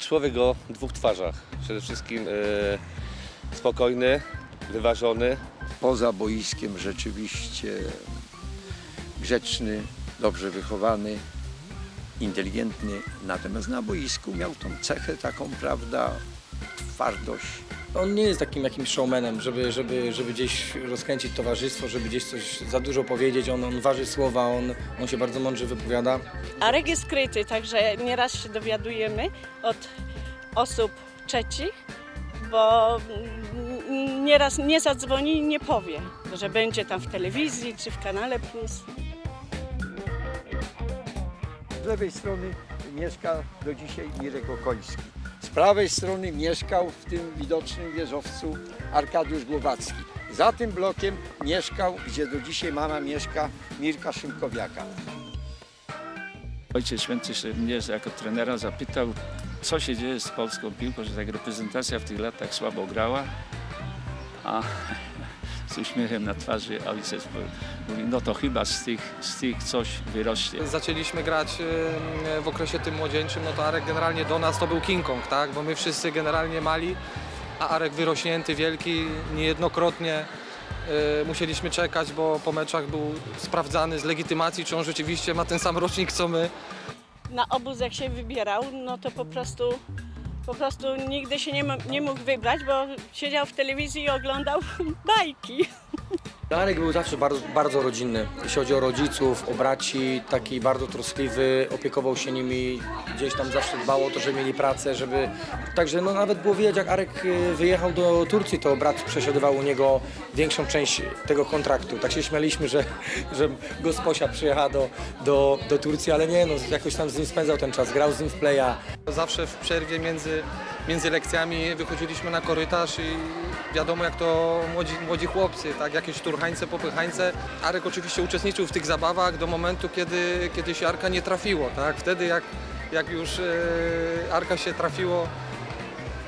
człowiek o dwóch twarzach. Przede wszystkim e, spokojny, wyważony. Poza boiskiem rzeczywiście grzeczny, dobrze wychowany, inteligentny. Natomiast na boisku miał tą cechę taką, prawda, twardość. On nie jest takim jakimś showmanem, żeby, żeby, żeby gdzieś rozkręcić towarzystwo, żeby gdzieś coś za dużo powiedzieć. On, on waży słowa, on, on się bardzo mądrze wypowiada. Arek jest skryty, także nieraz się dowiadujemy od osób trzecich, bo nieraz nie zadzwoni i nie powie, że będzie tam w telewizji czy w kanale Plus. Z lewej strony mieszka do dzisiaj Mirek Okoński. Prawej strony mieszkał w tym widocznym wieżowcu Arkadiusz Głowacki. Za tym blokiem mieszkał, gdzie do dzisiaj mama mieszka, Mirka Szymkowiaka. Ojciec Święty się mnie jako trenera zapytał, co się dzieje z polską piłką, że tak reprezentacja w tych latach słabo grała, a z uśmiechem na twarzy ojciec mówi, no to chyba z tych, z tych coś wyrośnie. Zaczęliśmy grać w okresie tym młodzieńczym, no to Arek generalnie do nas to był King Kong, tak? Bo my wszyscy generalnie mali, a Arek wyrośnięty, wielki, niejednokrotnie e, musieliśmy czekać, bo po meczach był sprawdzany z legitymacji, czy on rzeczywiście ma ten sam rocznik co my. Na obóz jak się wybierał, no to po prostu, po prostu nigdy się nie, nie mógł wybrać, bo siedział w telewizji i oglądał bajki. Darek był zawsze bardzo, bardzo rodzinny. Jeśli chodzi o rodziców, o braci, taki bardzo troskliwy, opiekował się nimi, gdzieś tam zawsze dbał o to, żeby mieli pracę, żeby... Także no nawet było widać, jak Arek y, wyjechał do Turcji, to brat przesiadywał u niego większą część tego kontraktu. Tak się śmialiśmy, że, że gosposia przyjechała do, do, do Turcji, ale nie, no jakoś tam z nim spędzał ten czas, grał z nim w playa. Zawsze w przerwie między, między lekcjami wychodziliśmy na korytarz i wiadomo jak to młodzi, młodzi chłopcy, tak, jakieś turhańce, popychańce. Arek oczywiście uczestniczył w tych zabawach do momentu, kiedy, kiedy się Arka nie trafiło, tak. Wtedy jak, jak już e, Arka się trafiło,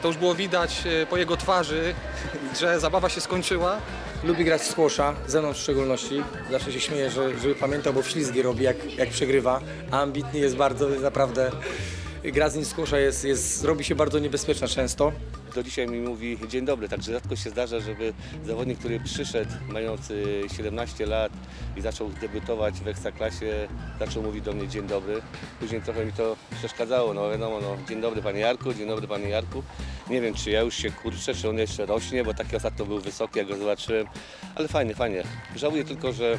to już było widać e, po jego twarzy, że zabawa się skończyła. Lubi grać w squasha, ze mną w szczególności. Zawsze się śmieję, że, żeby pamiętał, bo wślizgi robi jak, jak przegrywa. A ambitny jest bardzo, naprawdę. Gra z nim w squasha jest, jest, robi się bardzo niebezpieczna często. Do dzisiaj mi mówi dzień dobry, także rzadko się zdarza, żeby zawodnik, który przyszedł mając y, 17 lat i zaczął debiutować w Ekstraklasie, zaczął mówić do mnie dzień dobry. Później trochę mi to przeszkadzało, no wiadomo, no, dzień dobry panie Jarku, dzień dobry panie Jarku. Nie wiem, czy ja już się kurczę, czy on jeszcze rośnie, bo taki ostatnio był wysoki, jak go zobaczyłem, ale fajnie, fajnie. Żałuję tylko, że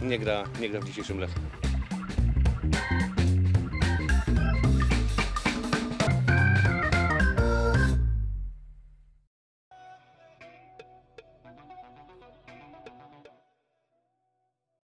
nie gra, nie gra w dzisiejszym Lechu.